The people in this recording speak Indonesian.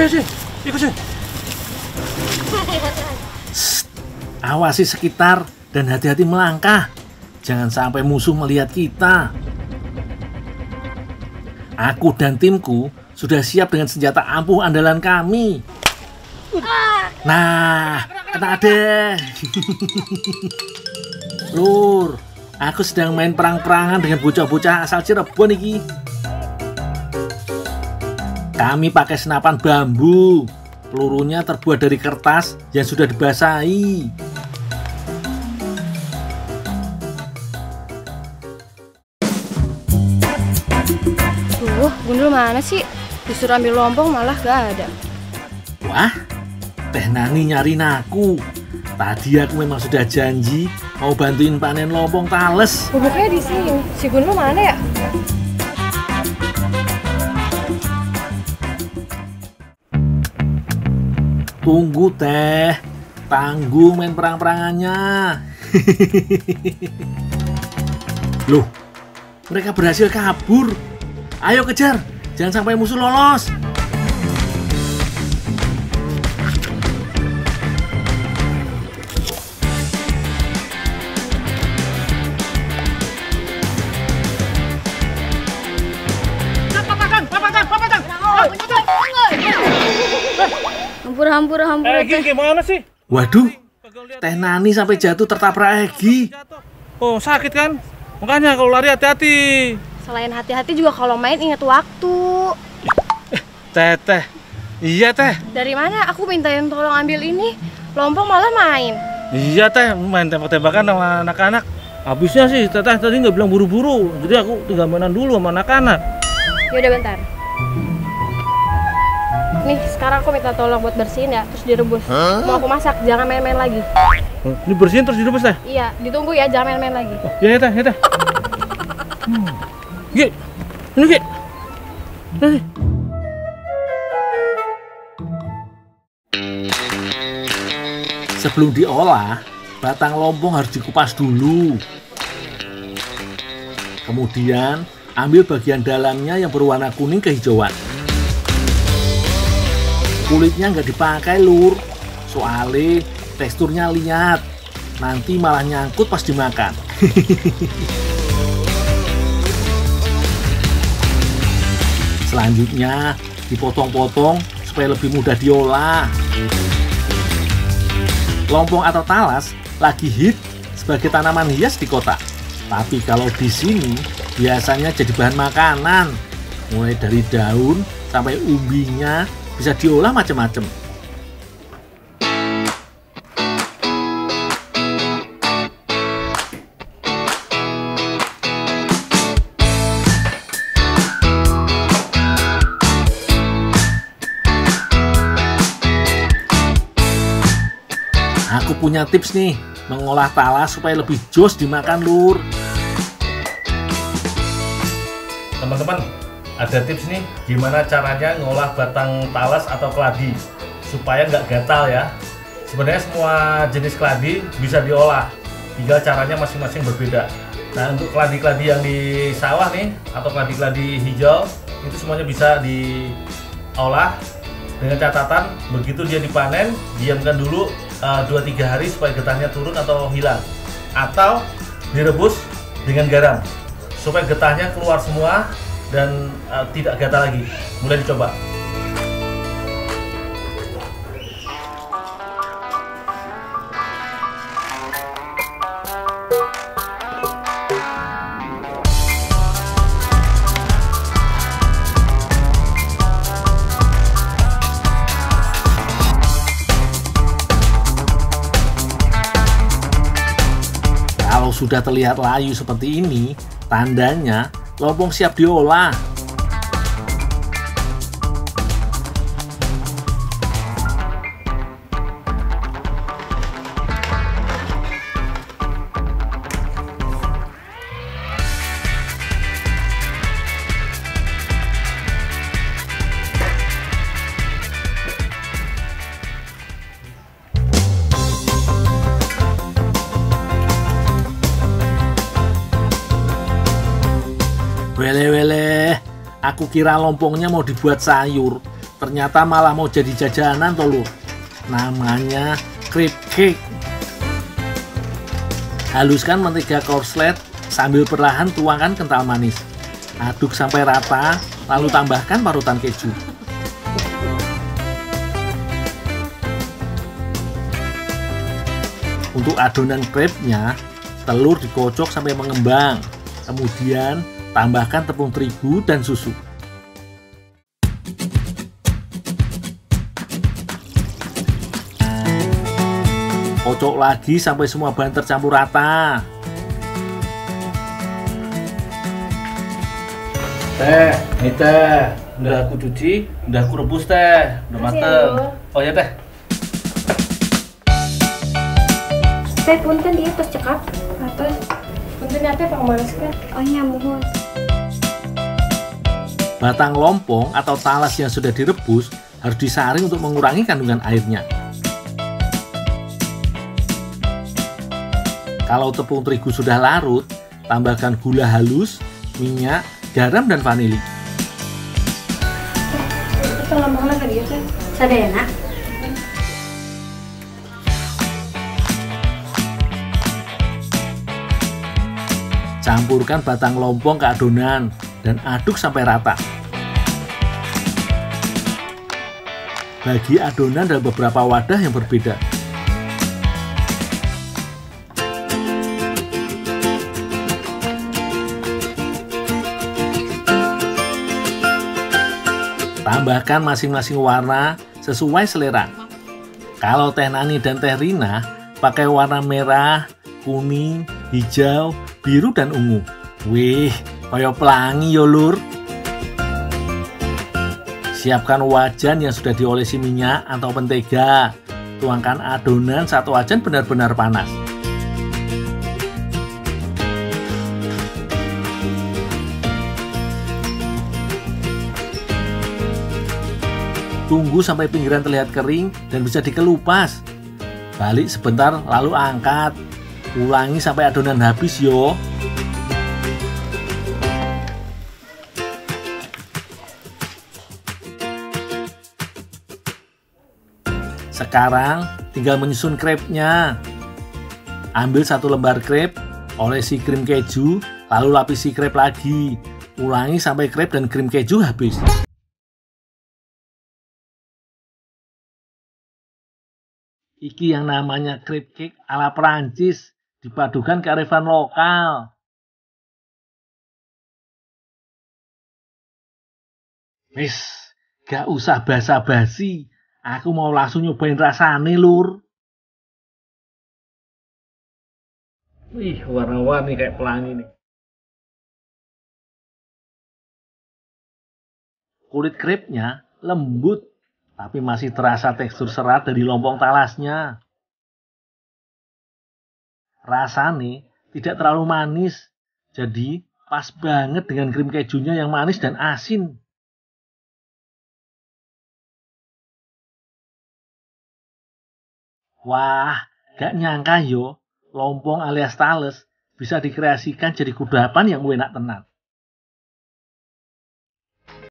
Ayo sih, ikut sih. Awasi sekitar dan hati-hati melangkah. Jangan sampai musuh melihat kita. Aku dan timku sudah siap dengan senjata ampuh andalan kami. Nah, kena deh. Lur, aku sedang main perang-perangan dengan bocah-bocah asal Cirebon iki. Kami pakai senapan bambu. Pelurunya terbuat dari kertas yang sudah dibasahi. Duh, Gundul mana sih? Disuruh ambil lompong malah gak ada. Wah, Teh Nani nyariin aku. Tadi aku memang sudah janji mau bantuin panen lompong tales. Bubuknya di sini. Si Gundul mana ya? Tunggu teh, tanggung main perang-perangannya. Loh, mereka berhasil kabur. Ayo kejar, jangan sampai musuh lolos. Hampur, hampur, hampur. Eh, Gi, gimana sih? Waduh, Teh Nani sampai jatuh tertabrak Egi. Oh, sakit kan? Makanya kalau lari hati-hati. Selain hati-hati juga kalau main ingat waktu. Teh, teh. Iya, teh. Dari mana aku mintain tolong ambil ini? Lompong malah main. Iya, teh. Main tembak-tembakan sama anak-anak. Habisnya sih, teteh tadi nggak bilang buru-buru. Jadi aku tinggal mainan dulu sama anak-anak. Yaudah bentar. Nih, sekarang aku minta tolong buat bersihin ya, terus direbus. Mau aku masak, jangan main-main lagi. Oh, Ini bersihin terus direbus, teh. Iya, ditunggu ya, jangan main-main lagi. Oh, iya, iya, teh. Iya, teh. Hmm. Gi, ini Gi. Ini. Sebelum diolah, batang lompong harus dikupas dulu. Kemudian, ambil bagian dalamnya yang berwarna kuning kehijauan. Kulitnya nggak dipakai, lur. Soalnya teksturnya liat. Nanti malah nyangkut pas dimakan. Selanjutnya, dipotong-potong supaya lebih mudah diolah. Lompong atau talas lagi hit sebagai tanaman hias di kota. Tapi kalau di sini biasanya jadi bahan makanan. Mulai dari daun sampai umbinya bisa diolah macam-macam. Aku punya tips nih, mengolah talas supaya lebih jos dimakan lur. Teman-teman, ada tips nih gimana caranya ngolah batang talas atau keladi supaya nggak gatal ya. Sebenarnya semua jenis keladi bisa diolah, tinggal caranya masing-masing berbeda. Nah untuk keladi-keladi yang di sawah nih atau keladi-keladi hijau itu semuanya bisa diolah dengan catatan begitu dia dipanen diamkan dulu 2-3 hari supaya getahnya turun atau hilang atau direbus dengan garam supaya getahnya keluar semua dan uh, tidak gatal lagi. Mulai dicoba. Kalau sudah terlihat layu seperti ini, tandanya lompong siap diolah. Wele-wele, aku kira lompongnya mau dibuat sayur. ternyata malah mau jadi jajanan toh. Namanya crepe cake. Haluskan mentega korslet sambil perlahan tuangkan kental manis. Aduk sampai rata, lalu tambahkan parutan keju. Untuk adonan crepe-nya, telur dikocok sampai mengembang. Kemudian tambahkan tepung terigu dan susu. Kocok lagi sampai semua bahan tercampur rata. Teh, ini teh. Udah aku cuci, udah aku rebus teh. Udah ya, mateng. Oh ya teh. Teh punten dia terus cekap. Atus. Punten apa kan? Oh iya mohon. Batang lompong atau talas yang sudah direbus harus disaring untuk mengurangi kandungan airnya. Kalau tepung terigu sudah larut, tambahkan gula halus, minyak, garam, dan vanili. Sadayana. Campurkan batang lompong ke adonan dan aduk sampai rata. Bagi adonan dalam beberapa wadah yang berbeda. Tambahkan masing-masing warna sesuai selera. Kalau teh nani dan teh rina pakai warna merah, kuning, hijau, biru dan ungu. Wih, koyo pelangi yo lur. Siapkan wajan yang sudah diolesi minyak atau mentega. Tuangkan adonan satu wajan benar-benar panas. Tunggu sampai pinggiran terlihat kering dan bisa dikelupas. Balik sebentar lalu angkat. Ulangi sampai adonan habis yo. Sekarang tinggal menyusun crepe-nya. Ambil satu lembar crepe, olesi krim keju, lalu lapisi crepe lagi. Ulangi sampai crepe dan krim keju habis. Iki yang namanya crepe cake ala Perancis dipadukan kearifan lokal. Wis, gak usah basa-basi. Aku mau langsung nyobain rasane, Lur. Wih, warna-warni kayak pelangi nih. Kulit crepe-nya lembut, tapi masih terasa tekstur serat dari lompong talasnya. Rasanya tidak terlalu manis, jadi pas banget dengan krim kejunya yang manis dan asin. Wah, gak nyangka yo, lompong alias tales bisa dikreasikan jadi kudapan yang enak tenan.